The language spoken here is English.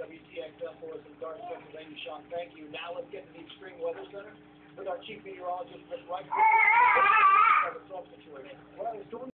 WTXL for us in Garden, Pennsylvania. Sean, thank you. Now let's get to the Extreme Weather Center with our chief meteorologist, Chris Wright. Have a storm situation. Well, was doing